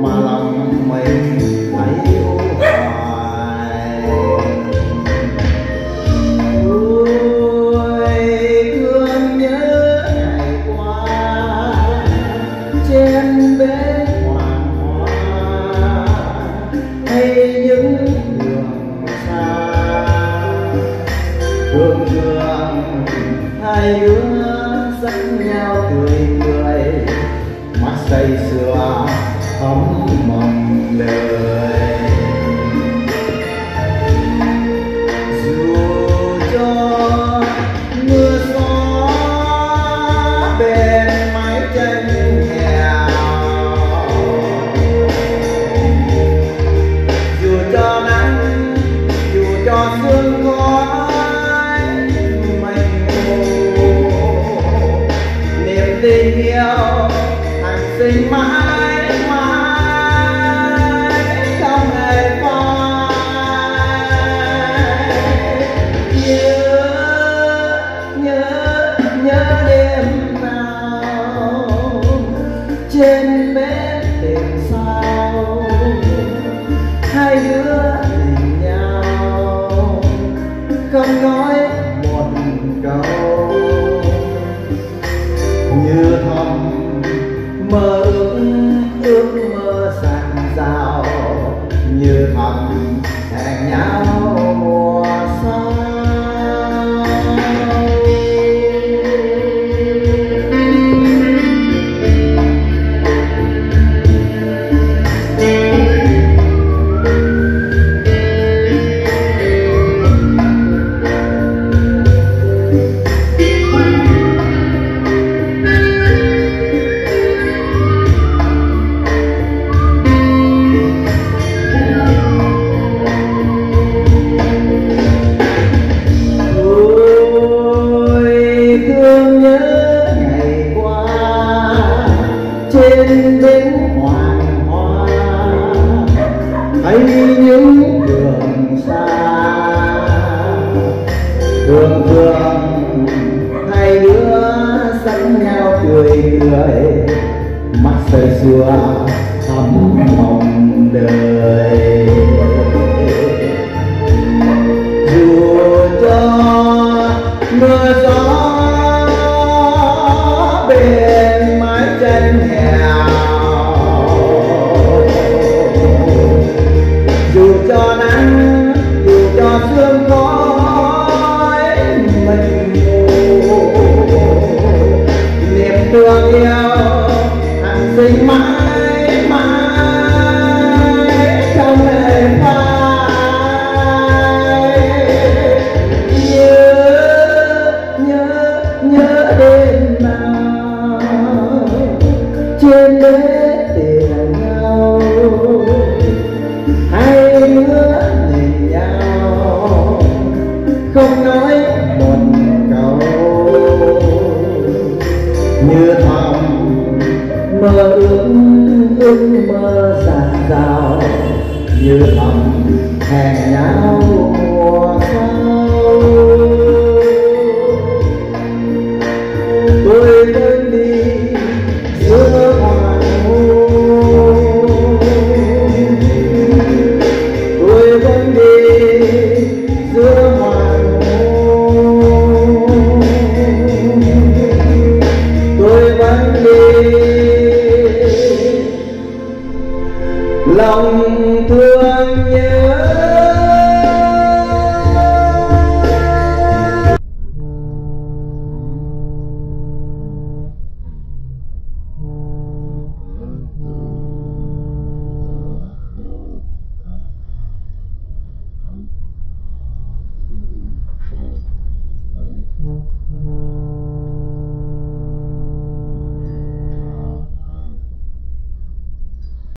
mà lòng mình hãy yêu hoài. Ôi, thương nhớ ngày qua, trên bến hoàng hoa, hay những đường xa. Thương thương, hai đứa dắt nhau cười cười, mắt say sưa ấm mộng đời. Dù cho mưa gió bên mái tranh nghèo dù cho nắng, dù cho sương khói mênh mông niềm tình yêu hành sinh mãi mãi. Không nói thấy những đường xa thường thường hai đứa sẵn nhau cười cười mắt say sưa thắm mong đời thế thì nhau hai đứa nhìn nhau không nói một câu như thầm mơ ước ước mơ xa xao như thầm hẹn nhau thương nhớ.